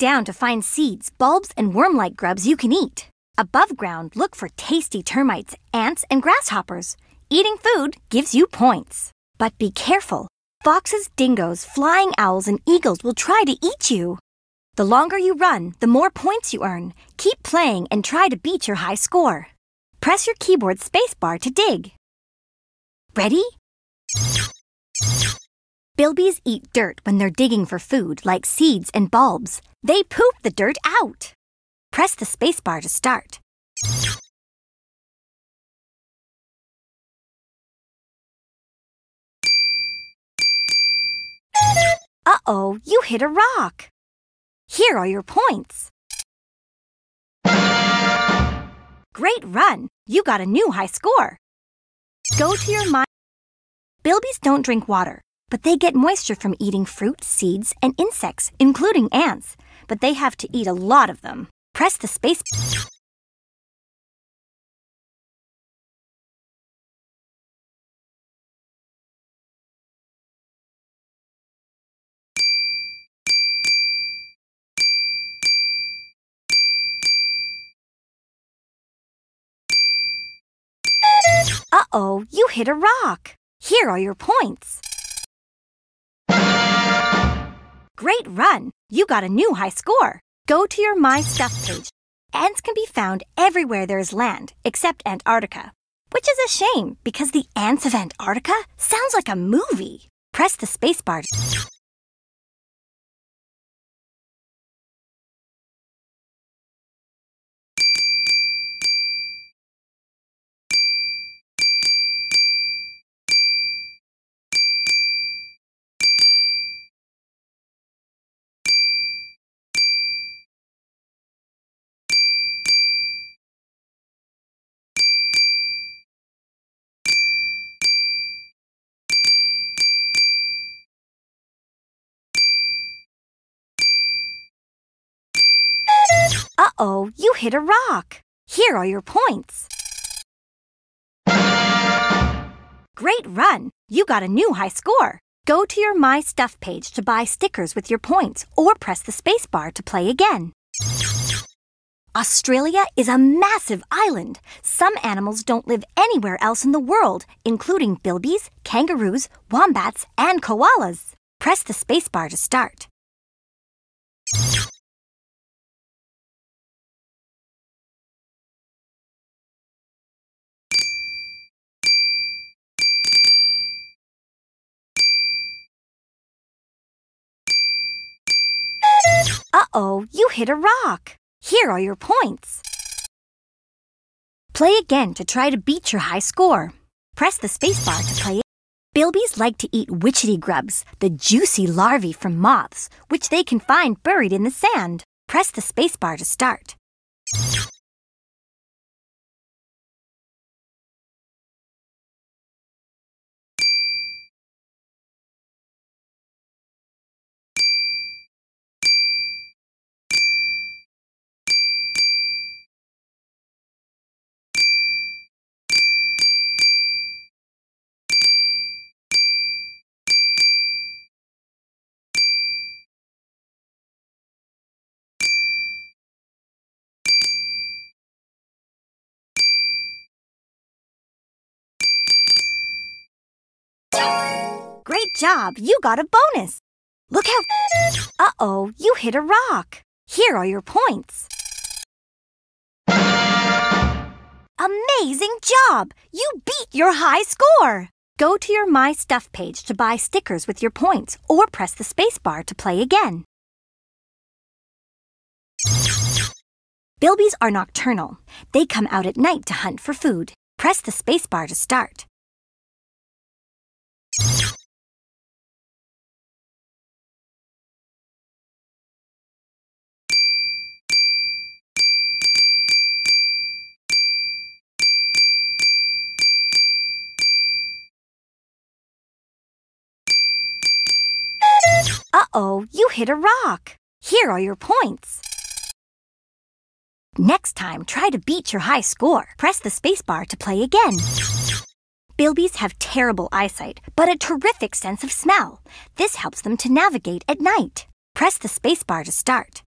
down to find seeds, bulbs, and worm-like grubs you can eat. Above ground, look for tasty termites, ants, and grasshoppers. Eating food gives you points. But be careful. Foxes, dingoes, flying owls, and eagles will try to eat you. The longer you run, the more points you earn. Keep playing and try to beat your high score. Press your keyboard spacebar to dig. Ready? Bilbies eat dirt when they're digging for food, like seeds and bulbs. They poop the dirt out. Press the spacebar to start. Uh-oh, you hit a rock. Here are your points. Great run! You got a new high score. Go to your mind. Bilbies don't drink water, but they get moisture from eating fruit, seeds, and insects, including ants. But they have to eat a lot of them. Press the space. Uh-oh, you hit a rock. Here are your points. Great run! You got a new high score. Go to your My Stuff page. Ants can be found everywhere there is land, except Antarctica. Which is a shame, because the ants of Antarctica sounds like a movie. Press the spacebar. Uh-oh, you hit a rock. Here are your points. Great run! You got a new high score. Go to your My Stuff page to buy stickers with your points or press the spacebar to play again. Australia is a massive island. Some animals don't live anywhere else in the world, including bilbies, kangaroos, wombats, and koalas. Press the spacebar to start. Uh-oh, you hit a rock. Here are your points. Play again to try to beat your high score. Press the spacebar to play. Bilbies like to eat witchetty grubs, the juicy larvae from moths, which they can find buried in the sand. Press the spacebar to start. Job! You got a bonus! Look how... Uh-oh, you hit a rock. Here are your points. Amazing job! You beat your high score! Go to your My Stuff page to buy stickers with your points or press the spacebar to play again. Bilbies are nocturnal. They come out at night to hunt for food. Press the spacebar to start. Uh-oh, you hit a rock. Here are your points. Next time, try to beat your high score. Press the spacebar to play again. Bilbies have terrible eyesight, but a terrific sense of smell. This helps them to navigate at night. Press the spacebar to start.